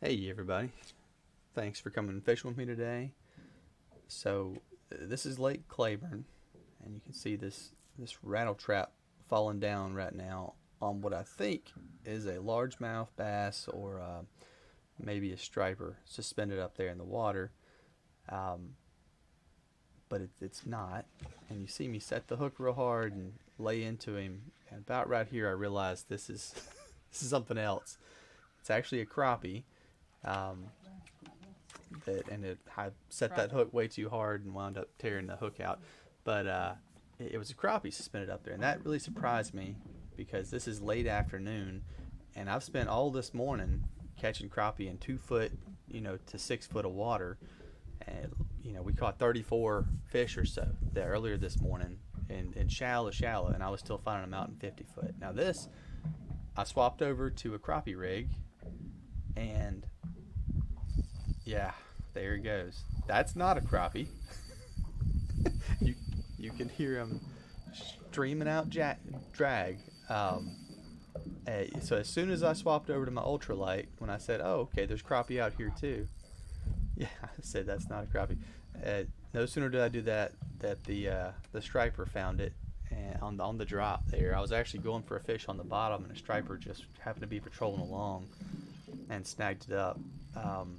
Hey everybody, thanks for coming fishing with me today. So uh, this is Lake Claiborne, and you can see this this rattle trap falling down right now on what I think is a largemouth bass or uh, maybe a striper suspended up there in the water. Um, but it, it's not. And you see me set the hook real hard and lay into him. And about right here, I realized this is this is something else. It's actually a crappie. Um, that and it, I set that hook way too hard and wound up tearing the hook out. But uh, it, it was a crappie suspended up there, and that really surprised me because this is late afternoon, and I've spent all this morning catching crappie in two foot, you know, to six foot of water, and you know we caught 34 fish or so there earlier this morning, in, in shallow, shallow, and I was still finding them out in 50 foot. Now this, I swapped over to a crappie rig, and yeah, there he goes. That's not a crappie. you you can hear him streaming out drag. Um, uh, so as soon as I swapped over to my ultralight, when I said, "Oh, okay, there's crappie out here too," yeah, I said that's not a crappie. Uh, no sooner did I do that, that the uh, the striper found it and on the, on the drop there. I was actually going for a fish on the bottom, and a striper just happened to be patrolling along and snagged it up. Um,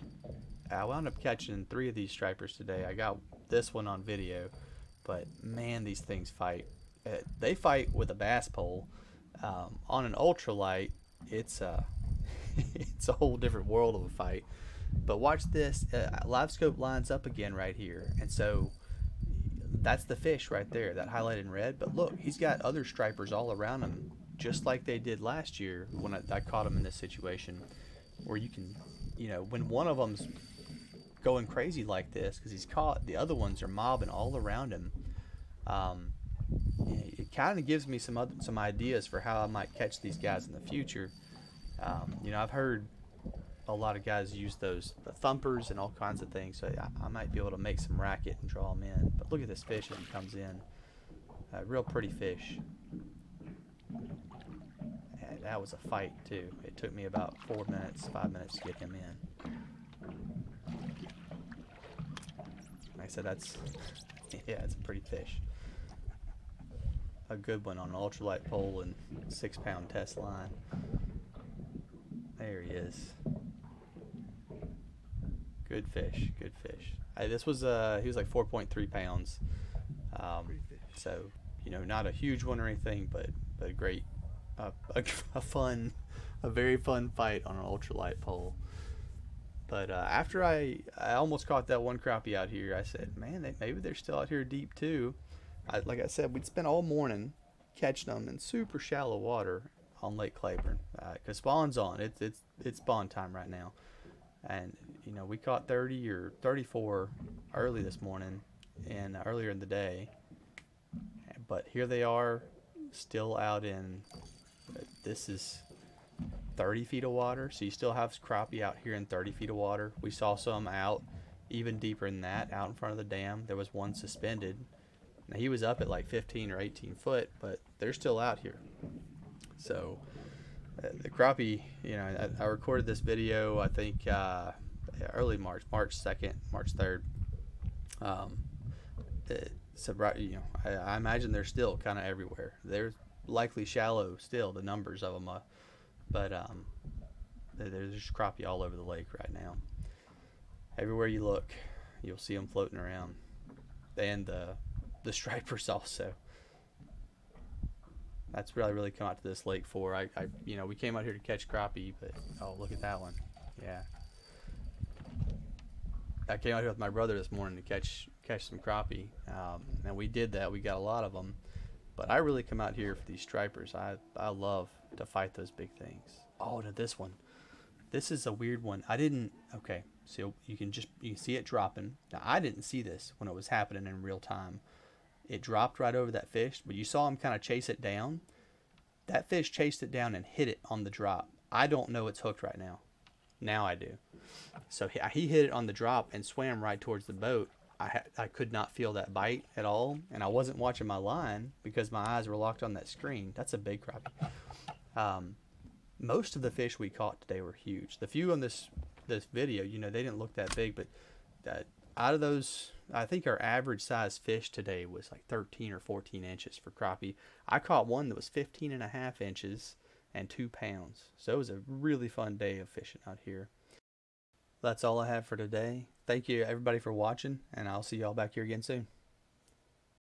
I wound up catching three of these stripers today. I got this one on video, but man, these things fight. Uh, they fight with a bass pole. Um, on an ultralight, it's a it's a whole different world of a fight. But watch this. Uh, live scope lines up again right here, and so that's the fish right there, that highlighted in red. But look, he's got other stripers all around him, just like they did last year when I, I caught him in this situation, where you can, you know, when one of them's going crazy like this because he's caught. The other ones are mobbing all around him. Um, it kind of gives me some other, some ideas for how I might catch these guys in the future. Um, you know, I've heard a lot of guys use those thumpers and all kinds of things, so I, I, might be able to make some racket and draw them in. But look at this fish as he comes in. A real pretty fish. And that was a fight too. It took me about four minutes, five minutes to get him in. Said, that's, yeah, it's a pretty fish. A good one on an ultralight pole and six pound test line. There he is. Good fish, good fish. this was, uh, he was like 4.3 pounds. Um, so, you know, not a huge one or anything, but, but a great, uh, a, a fun, a very fun fight on an ultralight pole. But uh, after I, I almost caught that one crappie out here, I said, man, they, maybe they're still out here deep too. I, like I said, we'd spent all morning catching them in super shallow water on Lake Claiborne because uh, spawn's on. It's it's it's spawn time right now, and you know we caught 30 or 34 early this morning and earlier in the day, but here they are, still out in. This is 30 feet of water. So you still have crappie out here in 30 feet of water. We saw some out even deeper than that, out in front of the dam. There was one suspended. Now he was up at like 15 or 18 foot, but they're still out here. So uh, the crappie, you know, I, I, recorded this video, I think uh, early March, March 2nd, March 3rd. Um, it, so right, you know, I, I imagine they're still kind of everywhere. They're likely shallow still. The numbers of them. Uh, but um, there's just crappie all over the lake right now. Everywhere you look, you'll see them floating around, and the the stripers also. That's what I really come out to this lake for. I, I, you know, we came out here to catch crappie, but oh, look at that one. Yeah. I came out here with my brother this morning to catch catch some crappie, um, and we did that. We got a lot of them, but I really come out here for these stripers. I I love to fight those big things. Oh, to this one. This is a weird one. I didn't. Okay, so you can just you can see it dropping. Now I didn't see this when it was happening in real time. It dropped right over that fish, but you saw him kind of chase it down. That fish chased it down and hit it on the drop. I don't know it's hooked right now. Now I do. So he, he hit it on the drop and swam right towards the boat. I I could not feel that bite at all, and I wasn't watching my line because my eyes were locked on that screen. That's a big crappie. Um, most of the fish we caught today were huge. The few on this this video, you know, they didn't look that big, but that out of those, I think our average size fish today was like 13 or 14 inches for crappie. I caught one that was 15 and a half inches and two pounds. So it was a really fun day of fishing out here. That's all I have for today. Thank you everybody for watching, and I'll see y'all back here again soon.